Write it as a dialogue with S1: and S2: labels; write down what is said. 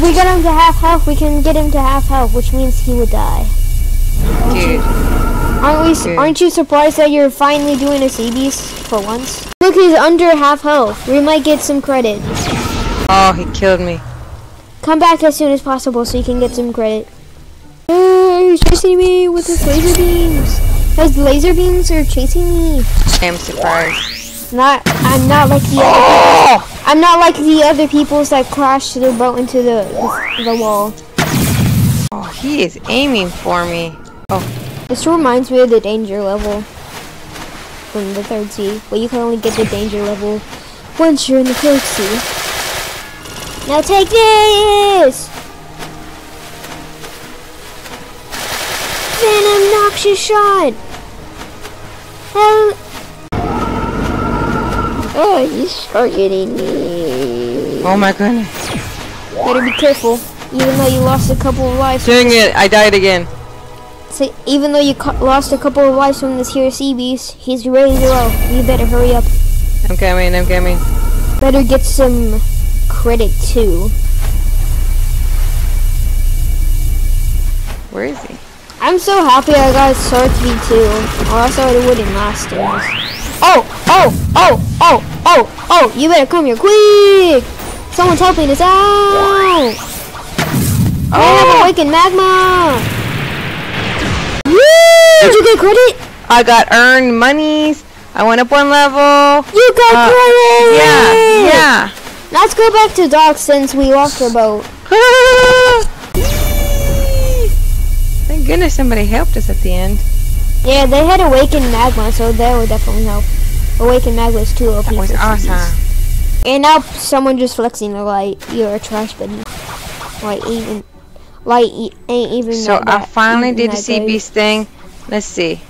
S1: If we get him to half health, we can get him to half health, which means he would die.
S2: Dude.
S1: Aren't we?
S2: Okay.
S1: Aren't you surprised that you're finally doing a CBs for once? Look, he's under half health. We might get some credit.
S2: Oh, he killed me.
S1: Come back as soon as possible so you can get some credit. Uh, he's chasing me with his laser beams. His laser beams are chasing me.
S2: I'm surprised.
S1: Not. I'm not like the.
S2: Oh!
S1: I'm not like the other peoples that crashed their boat into the the, the wall.
S2: Oh, he is aiming for me. Oh.
S1: This reminds me of the danger level from the third sea, but you can only get the danger level once you're in the third sea. Now take this! Venom noxious shot! Hell! Oh, he's targeting me.
S2: Oh my goodness.
S1: Better be careful, even though you lost a couple of lives.
S2: Dang it, I died again.
S1: So even though you lost a couple of lives from this here sea beast, he's ready to low. You better hurry up.
S2: I'm coming, I'm coming.
S1: Better get some credit too.
S2: Where is he?
S1: I'm so happy I got Sword V2, or else I wouldn't last this. Oh, oh, oh, oh, oh, oh, you better come here quick! Someone's helping us out! I have
S2: Oh,
S1: awakened magma! Woo! Did you get credit?
S2: I got earned monies. I went up one level.
S1: You got
S2: Uh,
S1: credit!
S2: Yeah, yeah.
S1: Let's go back to dock since we lost our boat.
S2: Goodness somebody helped us at the end.
S1: Yeah, they had awakened magma, so that would definitely help. Awakened magma is too OP
S2: That was awesome.
S1: And now someone just flexing the light. You're a trash buddy. Like even, light e- ain't even.
S2: So I finally did the. CB's thing. Let's see.